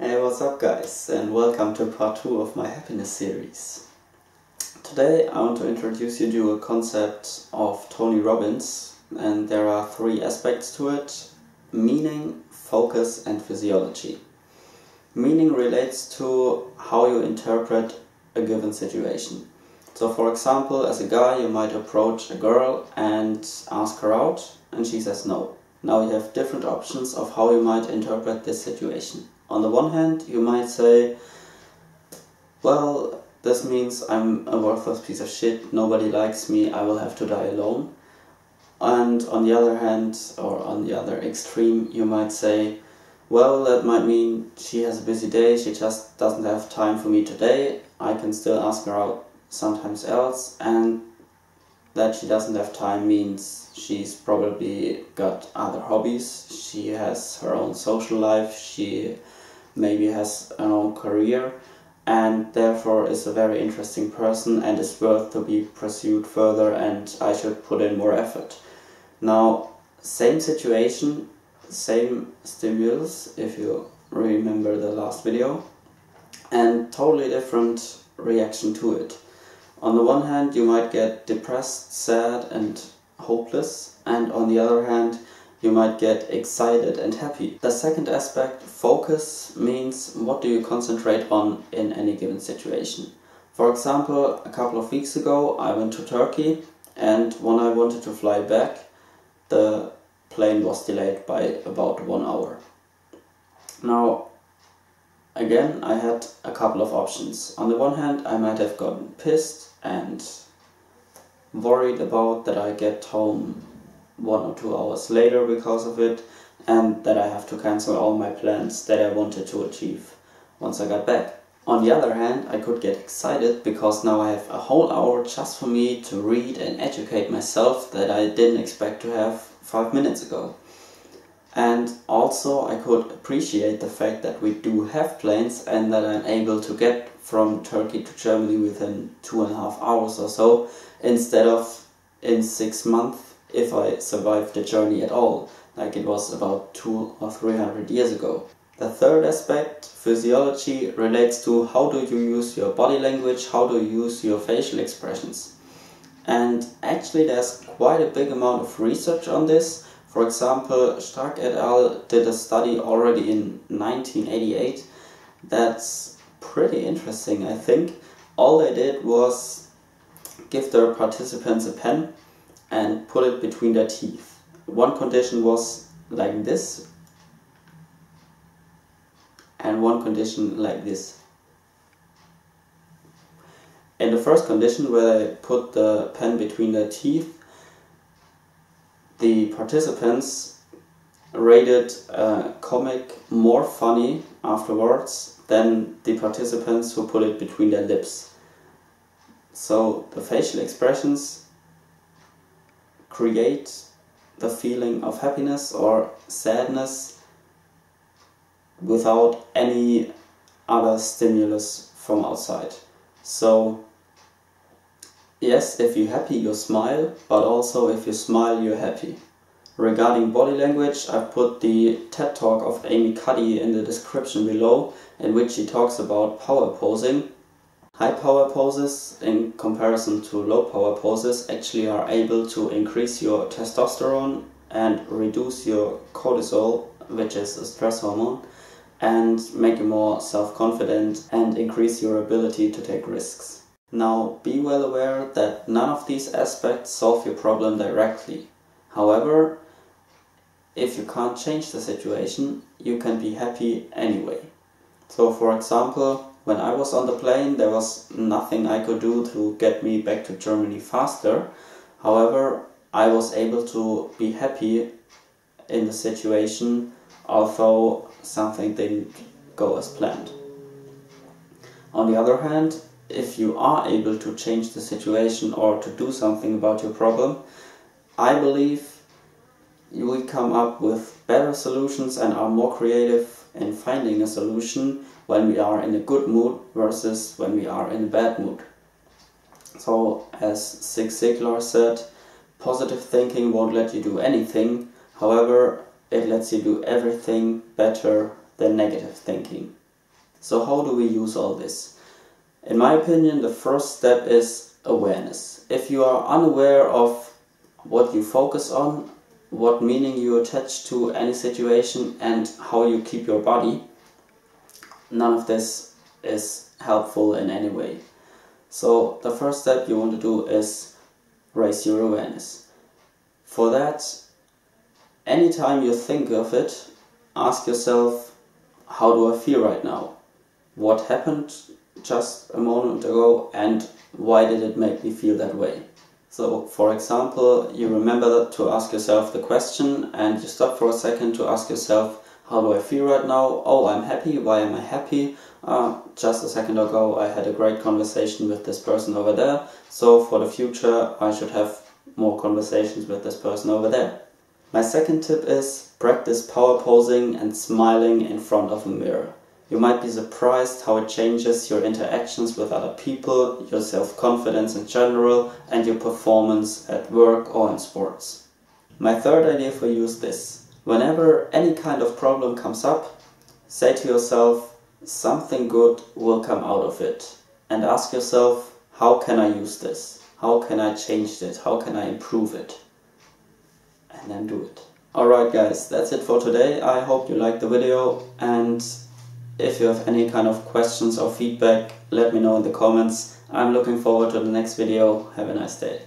Hey, what's up guys and welcome to part 2 of my happiness series. Today I want to introduce you to a concept of Tony Robbins and there are three aspects to it. Meaning, focus and physiology. Meaning relates to how you interpret a given situation. So for example, as a guy you might approach a girl and ask her out and she says no. Now you have different options of how you might interpret this situation on the one hand, you might say, well, this means I'm a worthless piece of shit, nobody likes me, I will have to die alone. And on the other hand, or on the other extreme, you might say, well, that might mean she has a busy day, she just doesn't have time for me today, I can still ask her out sometimes else, and that she doesn't have time means she's probably got other hobbies, she has her own social life, she maybe has an own career and therefore is a very interesting person and is worth to be pursued further and I should put in more effort. Now, same situation, same stimulus if you remember the last video and totally different reaction to it. On the one hand, you might get depressed, sad and hopeless and on the other hand, you might get excited and happy. The second aspect, focus, means what do you concentrate on in any given situation. For example, a couple of weeks ago I went to Turkey and when I wanted to fly back, the plane was delayed by about one hour. Now, again, I had a couple of options. On the one hand, I might have gotten pissed and worried about that I get home one or two hours later because of it, and that I have to cancel all my plans that I wanted to achieve once I got back. On the other hand, I could get excited because now I have a whole hour just for me to read and educate myself that I didn't expect to have five minutes ago. And also, I could appreciate the fact that we do have planes and that I'm able to get from Turkey to Germany within two and a half hours or so instead of in six months if I survived the journey at all, like it was about two or three hundred years ago. The third aspect, physiology, relates to how do you use your body language, how do you use your facial expressions. And actually there's quite a big amount of research on this. For example, Strack et al. did a study already in 1988 that's pretty interesting, I think. All they did was give their participants a pen and put it between their teeth. One condition was like this, and one condition like this. In the first condition, where they put the pen between their teeth, the participants rated a comic more funny afterwards than the participants who put it between their lips. So the facial expressions create the feeling of happiness or sadness without any other stimulus from outside. So, yes, if you're happy, you smile, but also if you smile, you're happy. Regarding body language, I've put the TED talk of Amy Cuddy in the description below, in which she talks about power posing High power poses in comparison to low power poses actually are able to increase your testosterone and reduce your cortisol, which is a stress hormone, and make you more self-confident and increase your ability to take risks. Now, be well aware that none of these aspects solve your problem directly. However, if you can't change the situation, you can be happy anyway. So for example, when I was on the plane, there was nothing I could do to get me back to Germany faster. However, I was able to be happy in the situation, although something didn't go as planned. On the other hand, if you are able to change the situation or to do something about your problem, I believe you will come up with better solutions and are more creative in finding a solution when we are in a good mood versus when we are in a bad mood. So, as Zig Ziglar said, positive thinking won't let you do anything, however, it lets you do everything better than negative thinking. So how do we use all this? In my opinion, the first step is awareness. If you are unaware of what you focus on, what meaning you attach to any situation and how you keep your body, none of this is helpful in any way. So the first step you want to do is raise your awareness. For that, anytime you think of it, ask yourself, how do I feel right now? What happened just a moment ago and why did it make me feel that way? So, for example, you remember to ask yourself the question and you stop for a second to ask yourself, how do I feel right now? Oh, I'm happy. Why am I happy? Uh, just a second ago, I had a great conversation with this person over there. So, for the future, I should have more conversations with this person over there. My second tip is practice power posing and smiling in front of a mirror. You might be surprised how it changes your interactions with other people, your self confidence in general, and your performance at work or in sports. My third idea for you is this whenever any kind of problem comes up, say to yourself, something good will come out of it. And ask yourself, how can I use this? How can I change it? How can I improve it? And then do it. Alright guys, that's it for today. I hope you liked the video and if you have any kind of questions or feedback, let me know in the comments. I'm looking forward to the next video. Have a nice day.